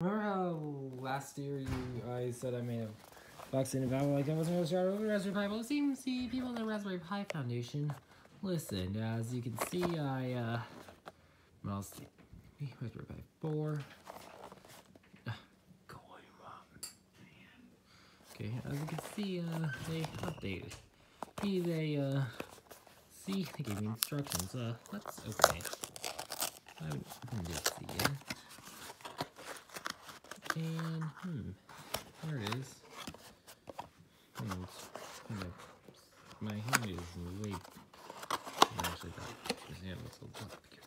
Remember how last year you I said I made a vaccine about like I wasn't really sure over Raspberry Pi? It seems the people in the Raspberry Pi Foundation listened. As you can see, I uh, well, see, Raspberry Pi four. Okay, as you can see, uh, they updated. See, they uh, see, they gave me instructions. Uh, let's okay. I haven't yet. Hmm, there it is. And, of, my hand is way, actually that, looks a lot bigger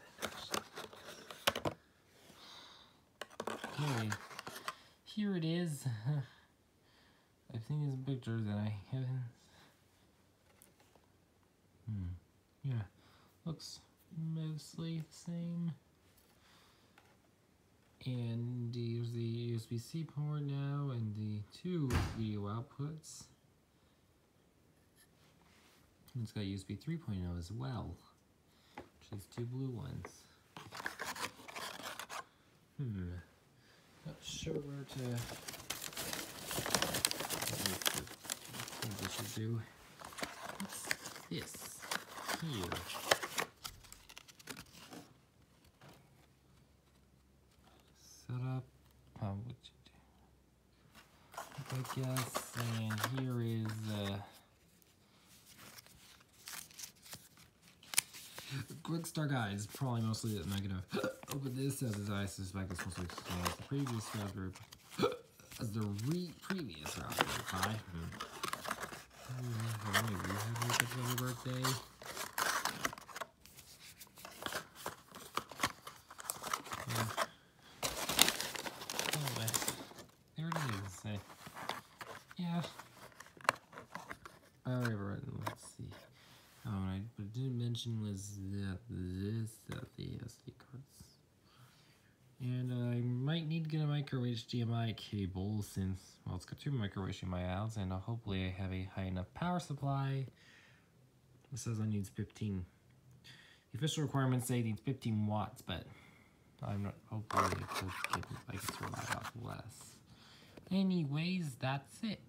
than here it is. I've seen these pictures and I haven't, hmm, yeah, looks mostly the same. And here's the USB-C port now and the two video outputs. And it's got USB 3.0 as well, which is two blue ones. Hmm, not sure where to, what we should do. What's this here? set up. Um, what you do? I guess, and here is uh, quick start guys. Probably mostly I'm not gonna open this as I suspect it's mostly as the previous Raspberry, as the re previous Raspberry Pi. Hmm. You have a birthday? Yeah. Oh, that's- there it is. Uh, yeah. I it. Let's see. Oh, what I didn't mention was that this that the SD cards. And I might need to get a micro HDMI cable since well, it's got two micro HDMI outs, and uh, hopefully I have a high enough power supply. It says I need 15. The official requirements say it needs 15 watts, but I'm not hopefully could get I can survive off less. Anyways, that's it.